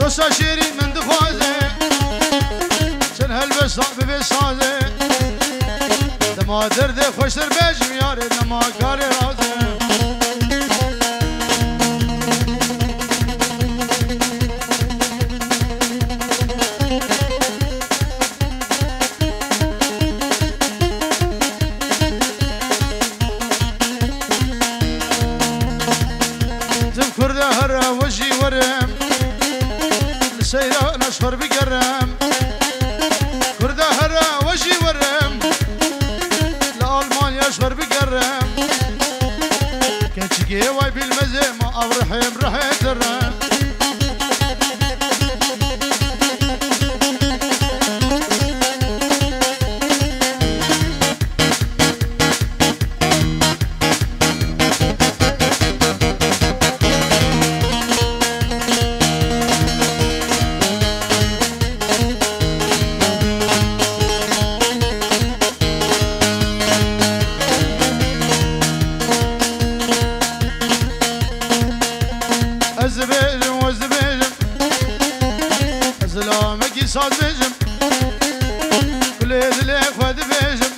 دوستا شیری من دخوازه چن هلبسا ببسازه دما درد خوشتر بجم یاره نما کار رازه. شفر بقرم كنشكي واي بالمزي ما أبرحم رحيت الرم insan bizim. Kule dile fedi bizim.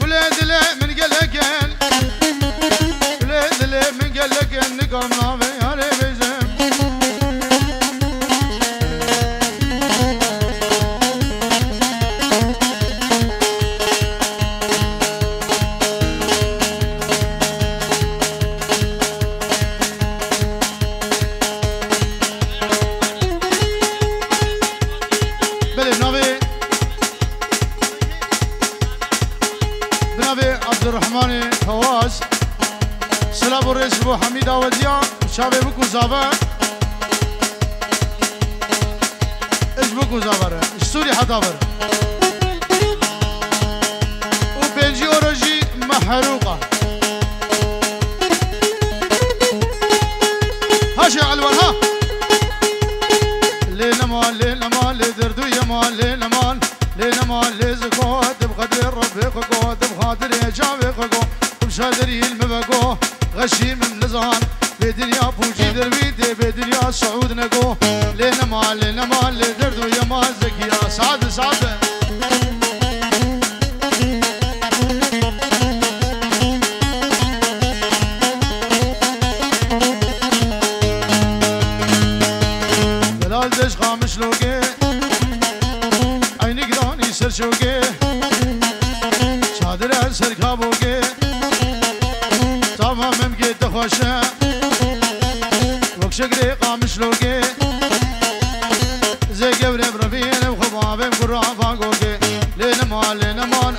Kule dile min gele gel. Kule dile min gele gel. Nikamla بنابي عبد الرحمن فواز سلام الرئيس ابو حميد اوديان شابه بكو زابا إيش بكو زابا اشتوري حتى بر وبنجي اورجي محروقه غشي من لزان بدنيا فوجي دربيتي بدنيا سعود نقو ليل مال ليل مال دردو يا مال morning, in the morning.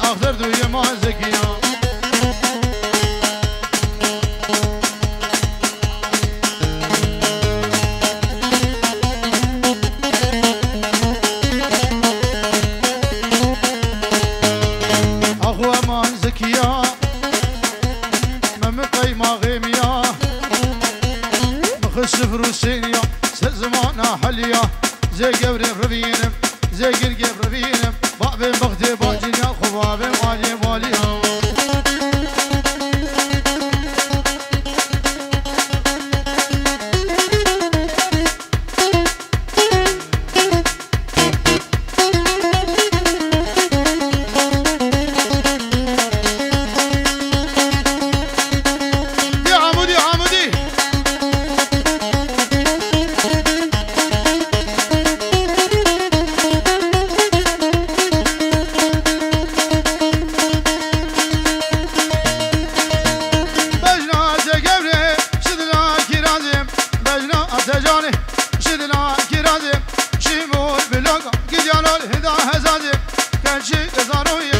shit is on you.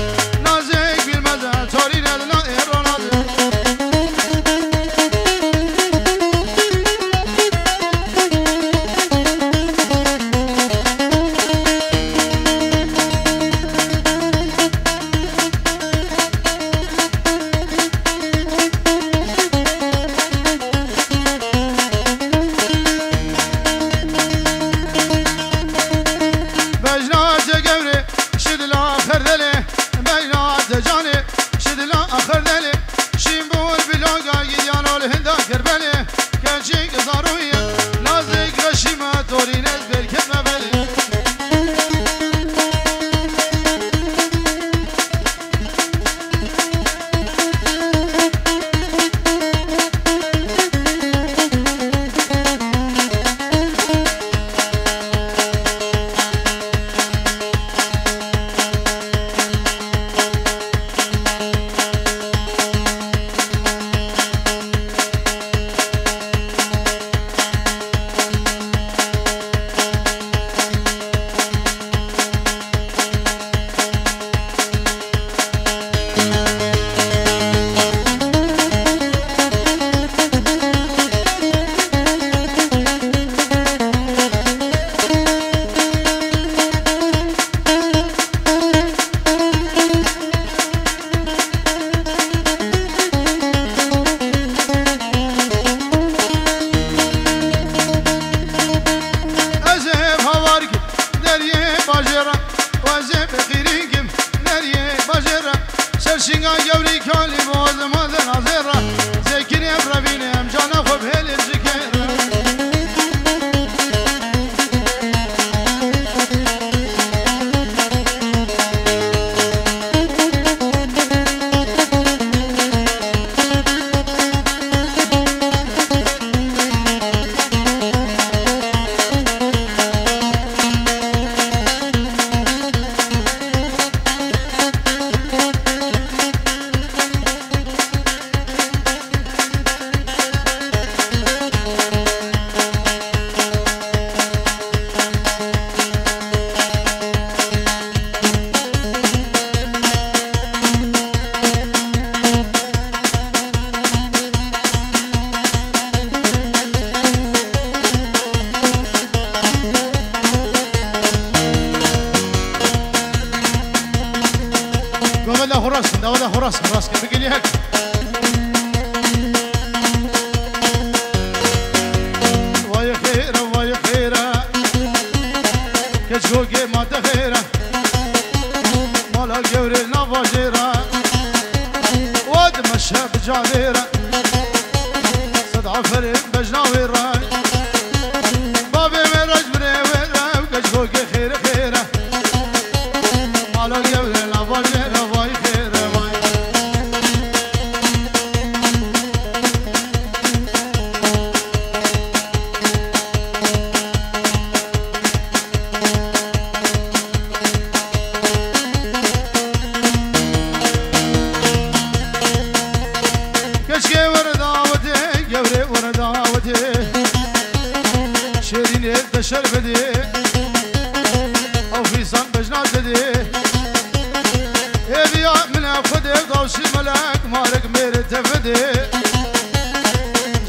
تفدي.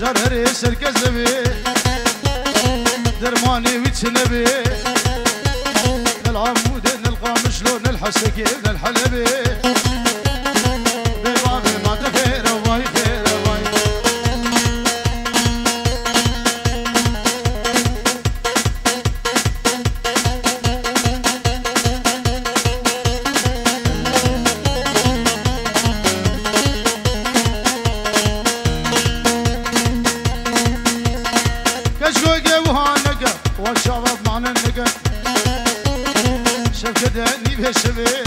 جرهري سرك زبي درماني ويتش نبي. العمود نلقى مشلون الحسكي الحلبي peşimi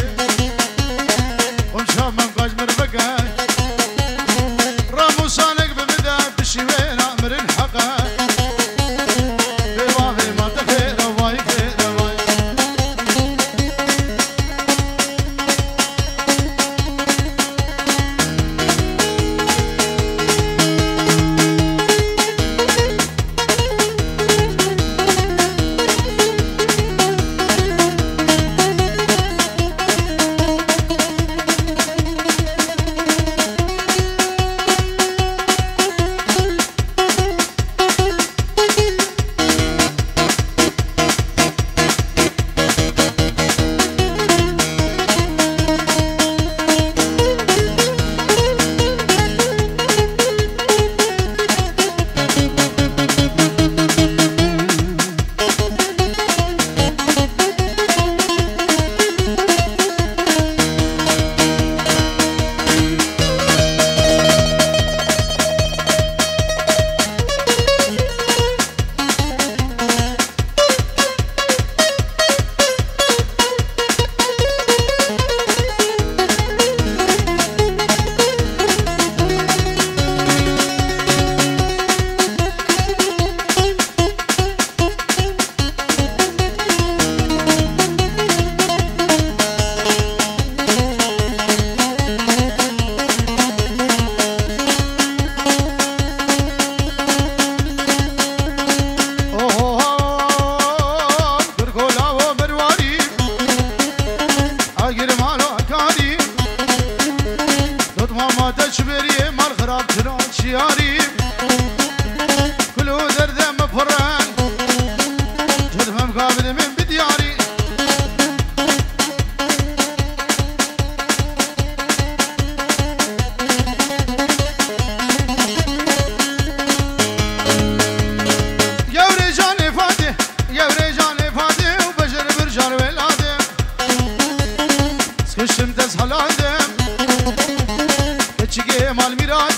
Cemal Miraç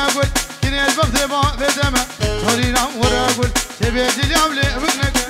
ورا قول كني الباب ذبا ذدما هرينا ورا قول تبي دلي عملي بكنك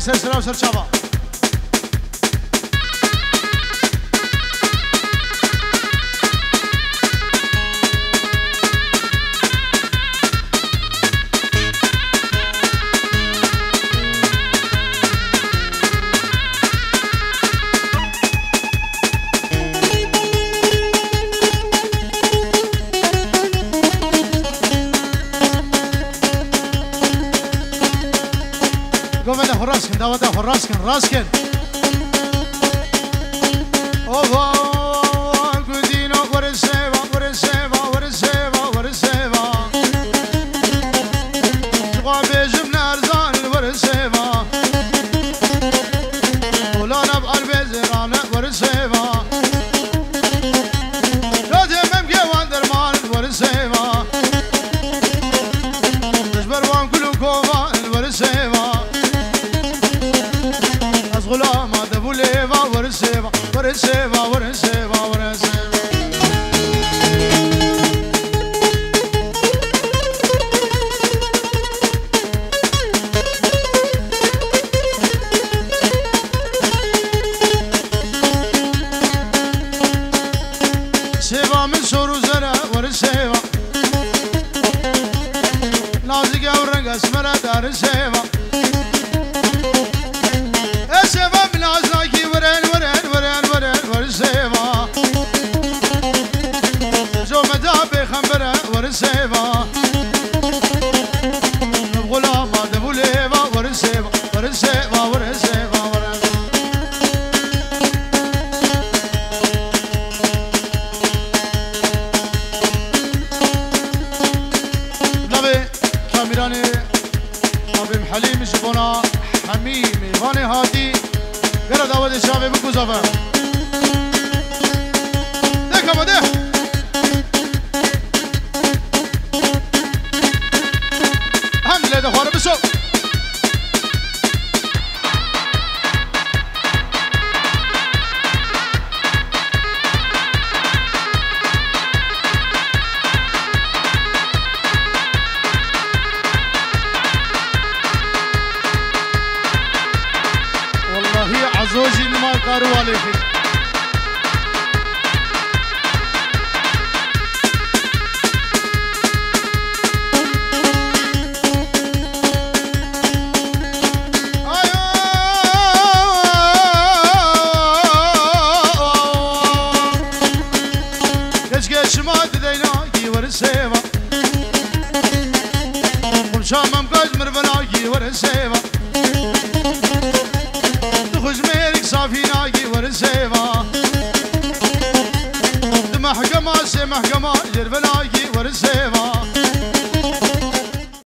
Sesler Avşar Çaba. سیوا من سر و زره ور سیوا نازی گورنگ اسمره دار سیوا شابم حلیم شبونا حمیم وان هادی. برا داود شابه بکوزافم ده کما ده. Hamle de